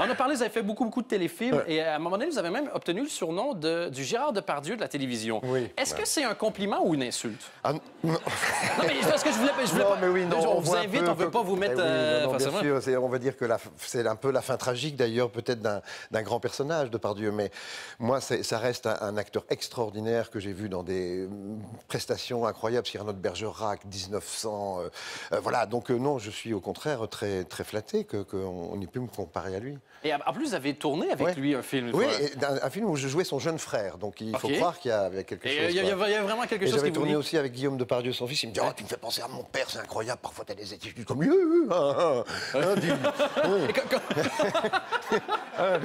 On a parlé, vous avez fait beaucoup, beaucoup de téléfilms et à un moment donné, vous avez même obtenu le surnom de, du Gérard Depardieu de la télévision. Oui. Est-ce que c'est un compliment ou une insulte? Ah, non. Non, mais parce que je voulais, je voulais Non, pas... mais oui, non, on, vous voit un invite, peu on veut que- pas vous Eh mettre oui, euh, non, non, bien sûr, c'est- on va dire que la- c'est un peu la fin tragique d'ailleurs, peut-être d'un d'un grand personnage de Pardieu. Mais moi, c'est- ça reste un, un acteur extraordinaire que j'ai vu dans des mm, prestations incroyables. Cyrano de Bergerac, 1900. euh, euh, voilà, donc euh, non, je suis au contraire très, très flatté qu'on que on ait pu me comparer à lui. Et en plus, vous avez tourné avec Ouais. lui un film. Oui, un, un film où je jouais son jeune frère. Donc il faut croire qu'il y a quelque Et chose. il y, a- il y a- vraiment quelque Et chose qui j'avais vous tourné lie. aussi avec Guillaume Depardieu, son fils. Il me dit Oh, Tu me fais penser à mon père, c'est incroyable. Parfois, tu as des attitudes comme. Euh, euh, euh, euh,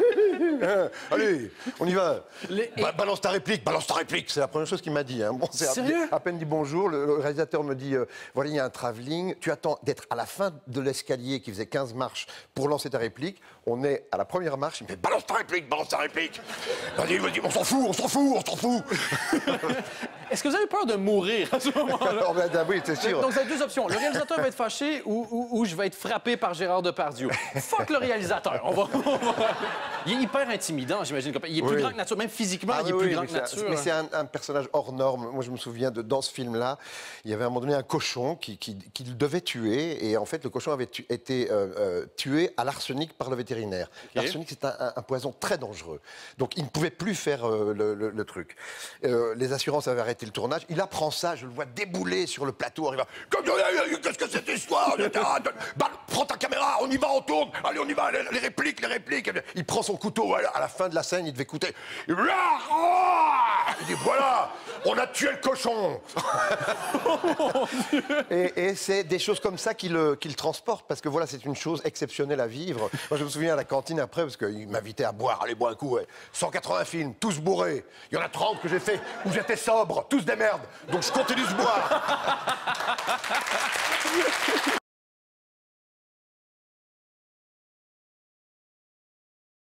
euh, Allez, on y va. Les- Ba- balance ta réplique, balance ta réplique. C'est la première chose qu'il m'a dit. hein. Bon, à- Sérieux? à, peine dit bonjour. Le, le réalisateur me dit euh, Voilà, il y a un travelling. Tu attends d'être à la fin de l'escalier qui faisait 15 marches pour lancer ta réplique. On est à la première marche. Il me fait Balance ta réplique, balance ta réplique. On s'en fout, on s'en fout, on s'en fout. Est-ce que vous avez peur de mourir à ce moment-là? Oui, c'est sûr. Donc, vous avez deux options. Le réalisateur va être fâché ou, ou- ou je vais être frappé par Gérard Depardieu. Fuck le réalisateur. On va, on va- Il est hyper intimidant, j'imagine. Il est plus Oui. grand que nature. Même physiquement, Ah il est oui, plus oui, grand que nature. Mais c'est un, un personnage hors norme. Moi, je me souviens de dans ce film-là, il y avait à un moment donné un cochon qui- qui- qu'il devait tuer, et en fait, le cochon avait tu- été euh, euh, tué à l'arsenic par le vétérinaire. L'arsenic, c'est un, un- un poison très dangereux. Donc, il ne pouvait plus faire euh, le, le- le truc. Euh, les assurances avaient arrêté le tournage. Il apprend ça, je le vois débouler sur le plateau. Il va, Qu'est-ce que cette histoire Bah, Prends ta caméra, on y va, on tourne. Allez, on y va. Les, répliques, les répliques. Il prend son couteau. À la- à la fin de la scène, il devait coûter. Il dit voilà, on a tué le cochon. et et c'est des choses comme ça qui le, qui le transportent, parce que voilà, c'est une chose exceptionnelle à vivre. Moi, je me souviens à la cantine après, parce qu'il m'invitait à boire, allez boire un coup. ouais. 180 films, tous bourrés. Il y en a 30 que j'ai fait où j'étais sobre, tous des merdes. Donc je continue de boire.